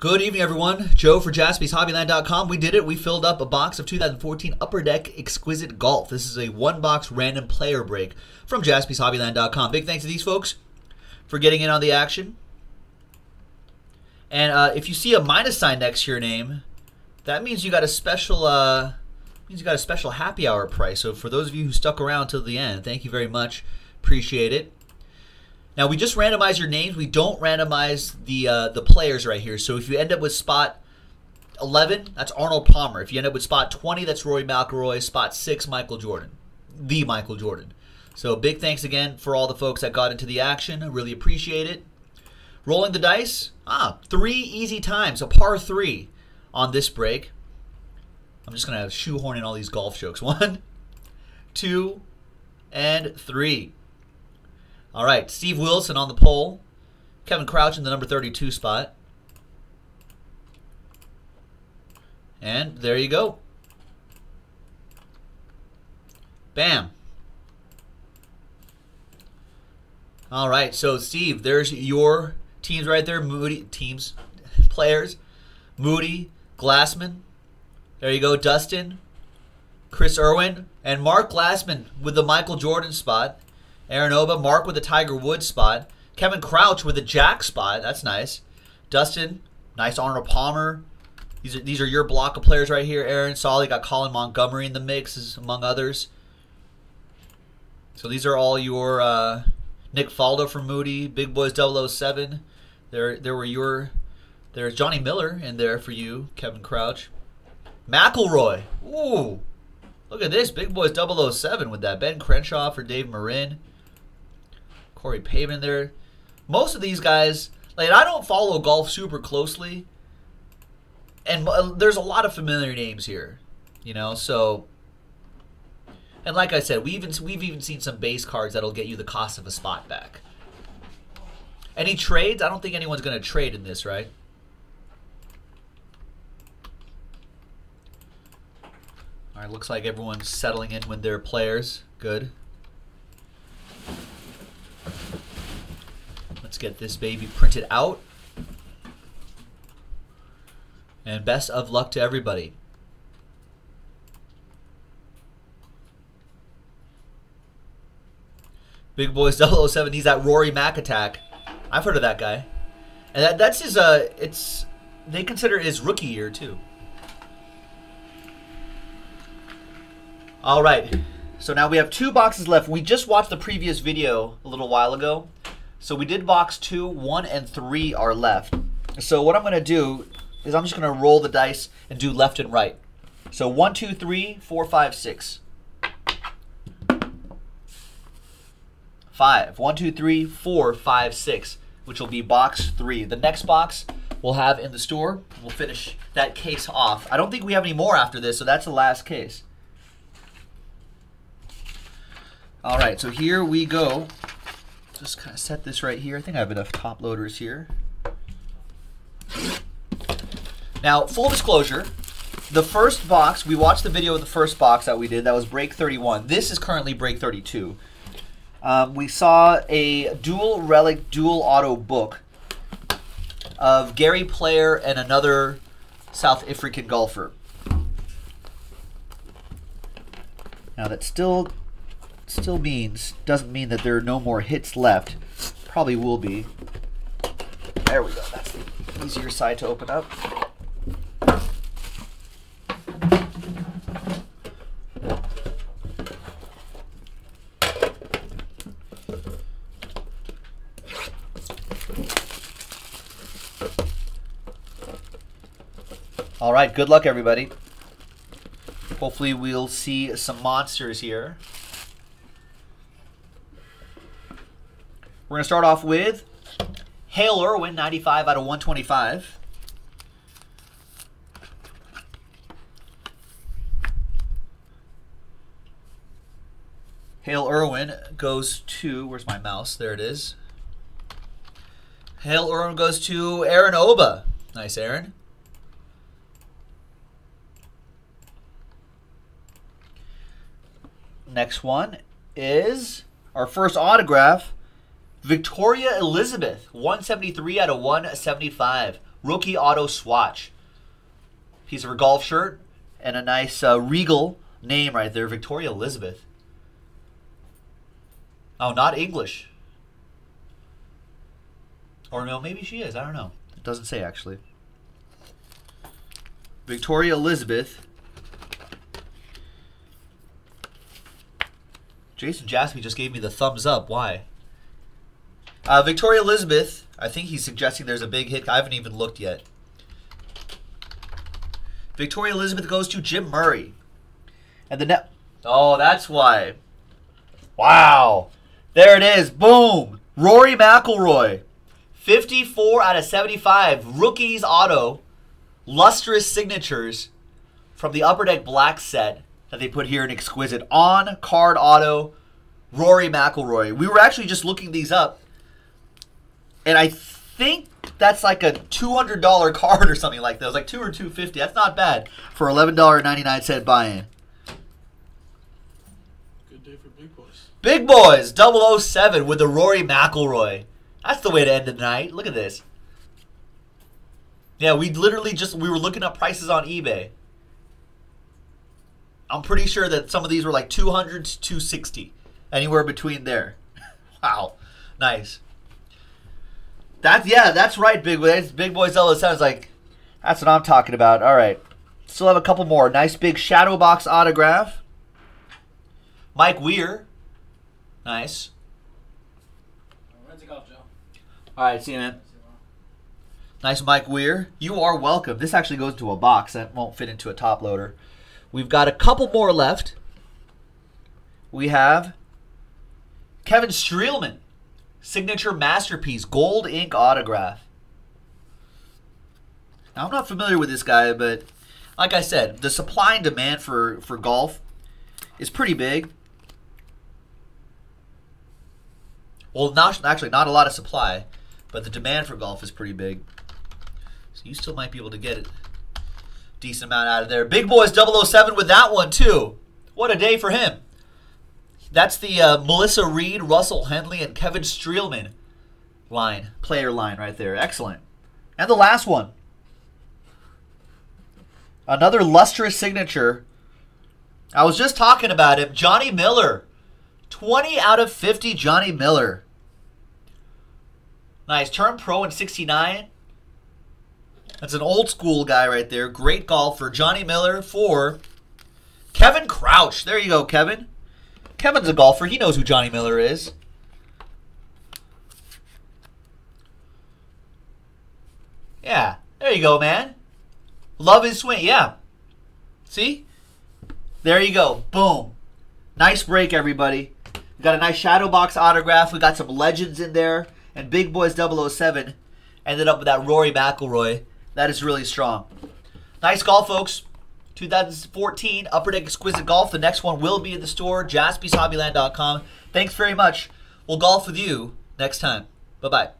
Good evening, everyone. Joe for JaspysHobbyland.com. We did it. We filled up a box of 2014 Upper Deck Exquisite Golf. This is a one-box random player break from JaspysHobbyland.com. Big thanks to these folks for getting in on the action. And uh, if you see a minus sign next to your name, that means you got a special uh, means you got a special happy hour price. So for those of you who stuck around till the end, thank you very much. Appreciate it. Now we just randomize your names. We don't randomize the uh, the players right here. So if you end up with spot 11, that's Arnold Palmer. If you end up with spot 20, that's Rory McIlroy. Spot 6, Michael Jordan. The Michael Jordan. So big thanks again for all the folks that got into the action. Really appreciate it. Rolling the dice. Ah, three easy times. A par three on this break. I'm just going to shoehorn in all these golf jokes. One, two, and three. All right, Steve Wilson on the pole. Kevin Crouch in the number 32 spot. And there you go. Bam. All right, so Steve, there's your teams right there. Moody teams, players. Moody, Glassman. There you go, Dustin, Chris Irwin, and Mark Glassman with the Michael Jordan spot. Aaron Oba, Mark with the Tiger Woods spot. Kevin Crouch with the Jack spot. That's nice. Dustin, nice Arnold Palmer. These are these are your block of players right here. Aaron Solly got Colin Montgomerie in the mix, among others. So these are all your uh, Nick Faldo from Moody, Big Boys 007. There there were your there's Johnny Miller in there for you, Kevin Crouch. McIlroy. Ooh. Look at this. Big Boys 007 with that. Ben Crenshaw for Dave Marin. Corey Pavin there. Most of these guys, like I don't follow golf super closely, and uh, there's a lot of familiar names here, you know. So, and like I said, we even we've even seen some base cards that'll get you the cost of a spot back. Any trades? I don't think anyone's going to trade in this, right? All right, looks like everyone's settling in with their players. Good. Let's get this baby printed out. And best of luck to everybody. Big Boys 007, he's that Rory Mac attack. I've heard of that guy. And that, that's his, uh, it's, they consider it his rookie year, too. All right. So now we have two boxes left. We just watched the previous video a little while ago. So we did box two, one, and three are left. So what I'm going to do is I'm just going to roll the dice and do left and right. So one, two, three, four, five, six. Five. One, two, three, four, five, six, which will be box three. The next box we'll have in the store. We'll finish that case off. I don't think we have any more after this, so that's the last case. All right, so here we go just kind of set this right here. I think I have enough top loaders here. Now, full disclosure, the first box, we watched the video of the first box that we did. That was break 31. This is currently break 32. Um, we saw a dual relic, dual auto book of Gary Player and another South African golfer. Now that still still means, doesn't mean that there are no more hits left. Probably will be. There we go. That's the easier side to open up. All right, good luck, everybody. Hopefully we'll see some monsters here. We're going to start off with Hale Irwin, 95 out of 125. Hale Irwin goes to, where's my mouse? There it is. Hale Irwin goes to Aaron Oba. Nice, Aaron. Next one is our first autograph Victoria Elizabeth, 173 out of 175. rookie auto swatch. Piece of her golf shirt and a nice uh, regal name right there, Victoria Elizabeth. Oh, not English. Or no, maybe she is. I don't know. It doesn't say actually. Victoria Elizabeth. Jason Jaspy just gave me the thumbs up. Why? Uh, Victoria Elizabeth. I think he's suggesting there's a big hit. I haven't even looked yet. Victoria Elizabeth goes to Jim Murray. And the net. Oh, that's why. Wow. There it is. Boom. Rory McIlroy. 54 out of 75. Rookies auto. Lustrous signatures from the Upper Deck Black set that they put here in Exquisite. On card auto. Rory McIlroy. We were actually just looking these up. And I think that's like a $200 card or something like that. It was like 2 or 250 That's not bad for $11.99 buy-in. Good day for big boys. Big Boys 007 with the Rory McIlroy. That's the way to end the night. Look at this. Yeah, we literally just we were looking up prices on eBay. I'm pretty sure that some of these were like 200 to 260, anywhere between there. wow, nice. That's yeah, that's right, Big Boys. Big Boys 007 sounds like that's what I'm talking about. All right, still have a couple more. Nice big shadow box autograph. Mike Weir, nice. When's it golf, Joe? All right, see you, man. Nice Mike Weir. You are welcome. This actually goes into a box that won't fit into a top loader. We've got a couple more left. We have Kevin Streelman, signature masterpiece, gold ink autograph. Now, I'm not familiar with this guy, but like I said, the supply and demand for, for golf is pretty big. Well, not actually not a lot of supply, but the demand for golf is pretty big. So you still might be able to get a decent amount out of there. Big Boys 007 with that one too. What a day for him. That's the uh, Melissa Reid, Russell Henley, and Kevin Streelman line, player line right there. Excellent. And the last one. Another lustrous signature. I was just talking about him. Johnny Miller. 20 out of 50 Johnny Miller. Nice. Turn pro in 69. That's an old school guy right there. Great golfer. Johnny Miller for Kevin Crouch. There you go, Kevin. Kevin's a golfer. He knows who Johnny Miller is. Yeah. There you go, man. Love his swing. Yeah. See? There you go. Boom. Nice break, everybody. We got a nice shadow box autograph. We got some legends in there. And Big Boys 007 ended up with that Rory McIlroy. That is really strong. Nice golf, folks. 2014 Upper Deck Exquisite Golf. The next one will be at the store, jaspyshobbyland.com. Thanks very much. We'll golf with you next time. Bye-bye.